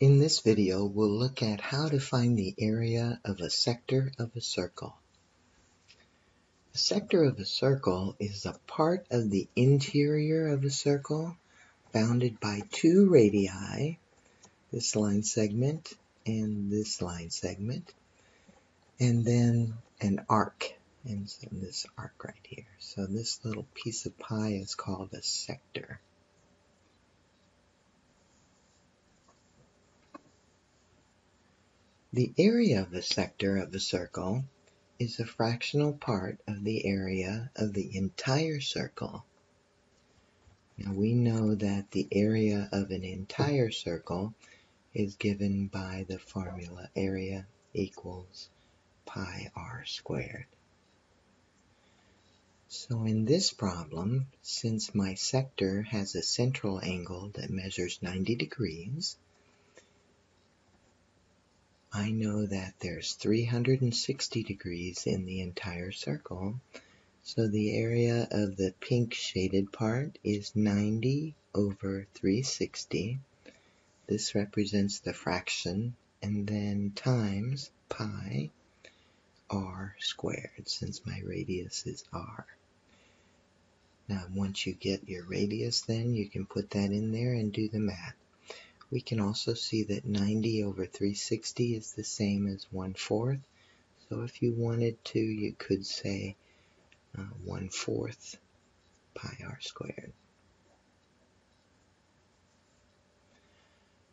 In this video, we'll look at how to find the area of a sector of a circle. A sector of a circle is a part of the interior of a circle bounded by two radii, this line segment and this line segment, and then an arc, and so this arc right here. So this little piece of pie is called a sector. The area of a sector of a circle is a fractional part of the area of the entire circle. Now we know that the area of an entire circle is given by the formula area equals pi r squared. So in this problem, since my sector has a central angle that measures 90 degrees, I know that there's 360 degrees in the entire circle. So the area of the pink shaded part is 90 over 360. This represents the fraction and then times pi r squared since my radius is r. Now once you get your radius then you can put that in there and do the math. We can also see that 90 over 360 is the same as 1 fourth. So if you wanted to, you could say uh, 1 fourth pi r squared.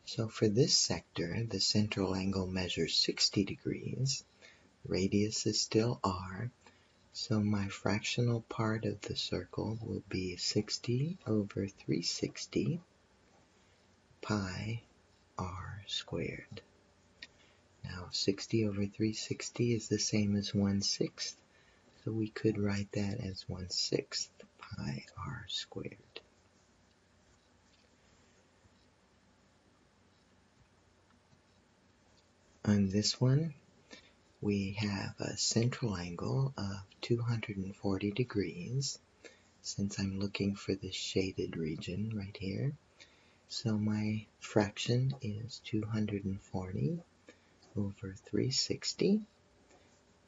So for this sector, the central angle measures 60 degrees. Radius is still r. So my fractional part of the circle will be 60 over 360 pi r squared. Now 60 over 360 is the same as 1 sixth, so we could write that as 1 sixth pi r squared. On this one, we have a central angle of 240 degrees, since I'm looking for the shaded region right here. So my fraction is 240 over 360,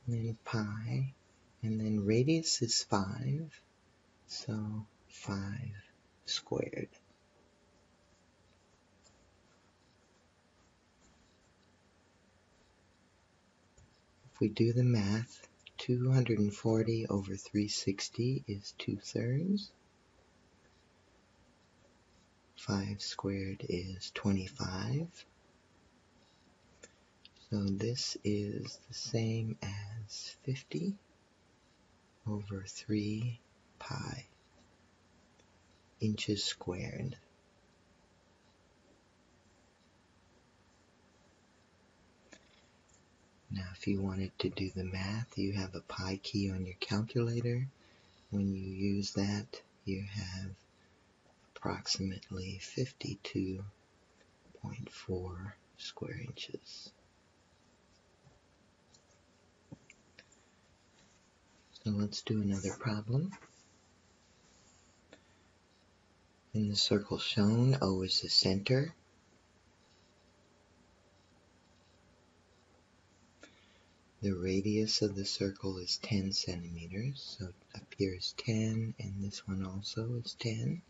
and then pi, and then radius is 5, so 5 squared. If we do the math, 240 over 360 is 2 thirds. 5 squared is 25. So this is the same as 50 over 3 pi inches squared. Now if you wanted to do the math, you have a pi key on your calculator. When you use that, you have approximately 52.4 square inches. So let's do another problem. In the circle shown, O is the center. The radius of the circle is 10 centimeters, so up here is 10, and this one also is 10.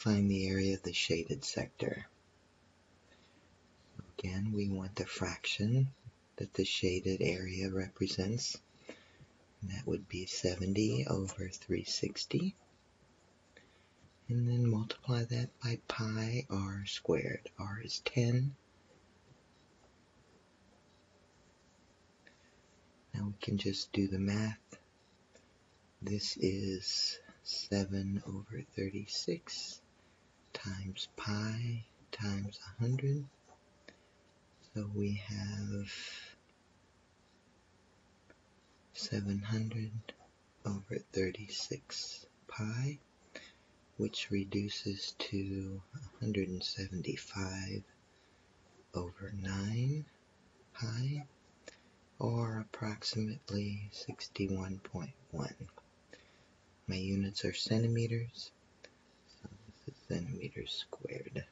Find the area of the shaded sector. Again, we want the fraction that the shaded area represents. And that would be 70 over 360. And then multiply that by pi r squared. r is 10. Now we can just do the math. This is 7 over 36 times pi times 100. So we have 700 over 36 pi, which reduces to 175 over 9 pi, or approximately 61.1. My units are centimeters, centimeters squared.